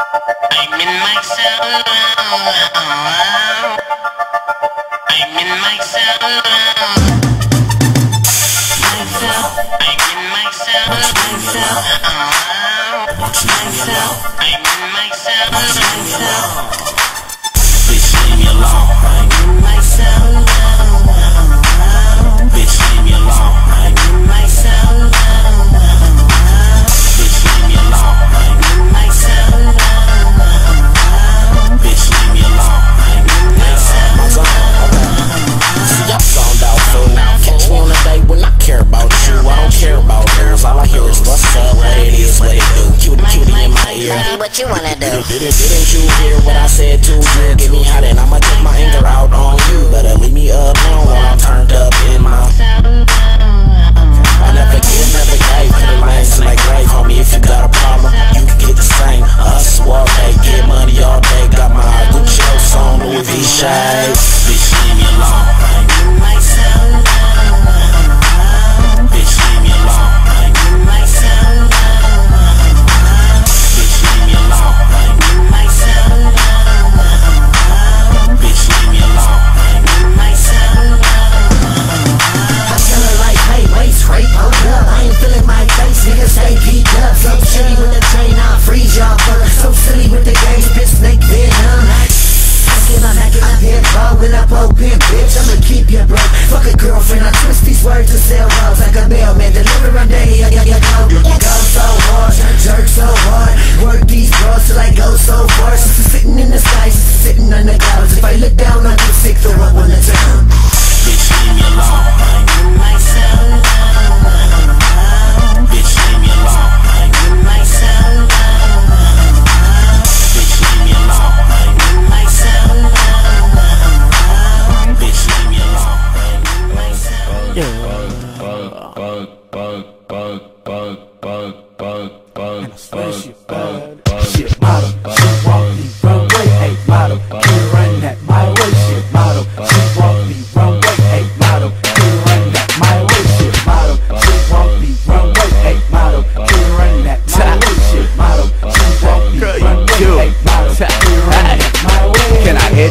I'm in myself. I'm in myself. Myself. I'm in myself. Myself. Myself. I'm in myself. Myself. Bitch, leave me alone. I ain't In. Bitch, Didn't, didn't you hear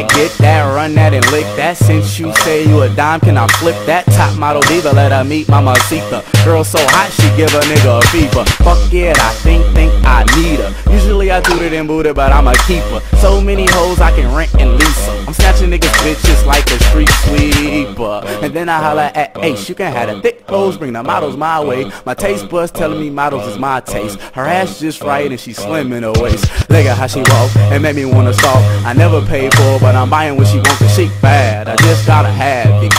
that, get that, run that, and lick that? Since you say you a dime, can I flip that? Top model diva, let her meet Mama Sita. Girl so hot, she give a nigga a fever. Fuck it, I think, think I need her. Usually I do it in booty, but I'm a keeper. So many hoes I can rent and lease 'em. I'm snatching niggas bitches like a street sweeper. And then I holla at Ace, you can have the thick hoes, bring the models my way. My taste buds telling me models is my taste. Her ass just right and she slim in her waist. Look at how she walk and make me wanna stalk. I never paid for her, but I'm buying what she wants cause she bad. I just gotta have it.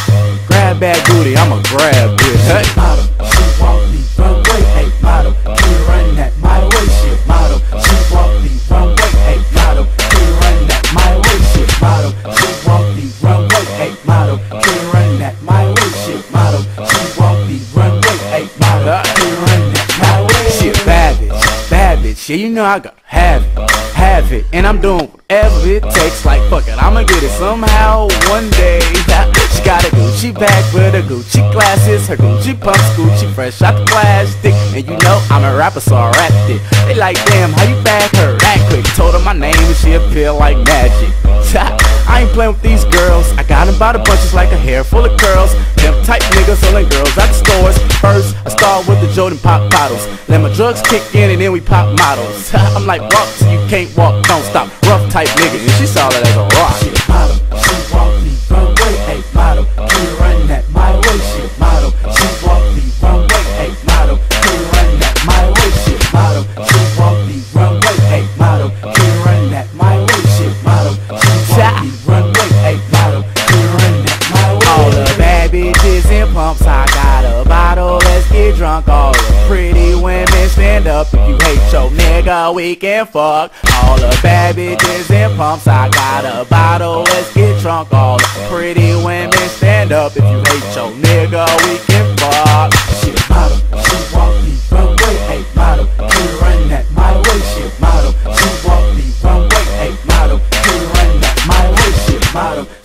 Grab bad booty, I'ma grab this. Hey. model, she walk the runway, hey model, can run that my way, shit model, she walk the runway, hey model, can run that my way, shit model, she walk the runway, hey model, can run that my way, shit model, she walk the runway, hey model, can run that my way. She bad bitch, bad bitch. Yeah, you know I gotta have it, and I'm doing whatever it takes. Like fuck it, I'ma get it somehow one day. She got a Gucci bag with her Gucci glasses, her Gucci pumps, Gucci fresh out the plastic. And you know I'm a rapper, so I rapped it. They like, damn, how you bag her my name and she appeared like magic. I ain't playing with these girls. I got them by the bunches like a hair full of curls. Them type niggas selling girls at the stores. First, I start with the Jordan pop bottles. Let my drugs kick in and then we pop models. I'm like walk till you can't walk, don't stop. Rough type nigga, and she solid as a rock. She walk the pumps, I got a bottle, let's get drunk. All the pretty women stand up if you hate your nigga, we can fuck. All the bad bitches in pumps, I got a bottle, let's get drunk. All the pretty women stand up if you hate your nigga, we can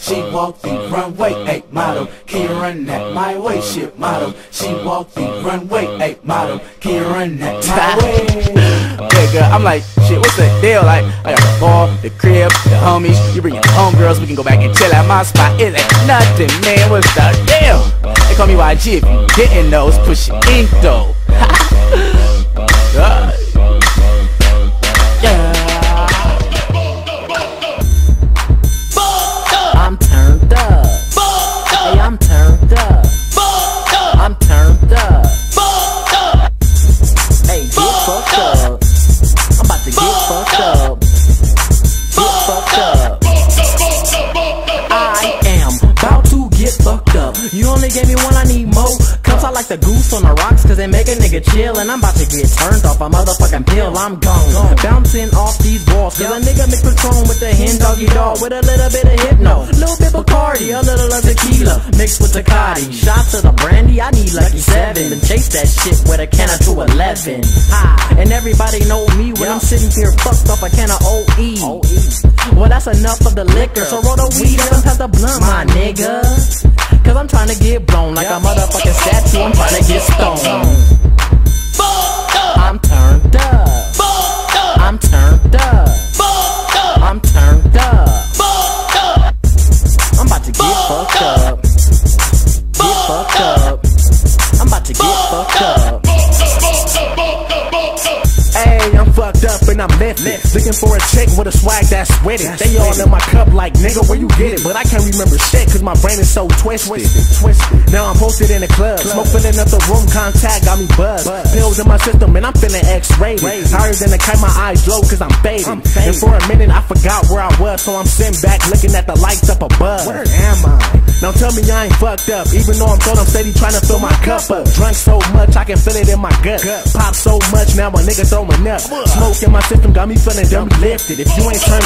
she uh, walk the uh, runway, uh, hey model, can run that my way, shit model, she walk the runway, hey model, run that my way. Nigga, I'm like shit. What's the deal? Like, I got the bar, the crib, the homies. You bring your homegirls, we can go back and chill at my spot. It ain't nothing, man. What's the deal? They call me YG if you didn't know. It's pushing ink though. to get fucked up. Like the goose on the rocks, cause they make a nigga chill. And I'm about to get turned off a motherfucking pill. I'm gone. Bouncing off these walls. Cause a nigga mix Patron with the hen doggy dog. With a little bit of hypno. Little bit Bacardi, a little of tequila. Mixed with Tecate. Shots of the brandy, I need lucky seven. And chase that shit with a can of 211. Ah, and everybody know me when I'm sitting here fucked off a can of OE. Well, that's enough of the liquor. So roll the weed up and pass the blunt, my nigga. Cause I'm trying to get blown like a motherfucking statue. I'm trying to I'm. Looking for a chick with a swag that's with it. They all in my cup like, nigga, where you get it? But I can't remember shit cause my brain is so twisted. Twisted. Now I'm posted in the club. Smoke filling up the room, contact got me buzzed. Pills in my system and I'm feeling X-rated. Higher than a kite, my eyes low cause I'm faded. And for a minute I forgot where I was, so I'm sitting back looking at the lights up above. Now tell me I ain't fucked up, even though I'm thought I'm steady trying to fill my cup up. Drunk so much I can feel it in my gut. Pop so much now my nigga throwing up. Smoke in my system got me feeling dumb lifted. If you ain't turned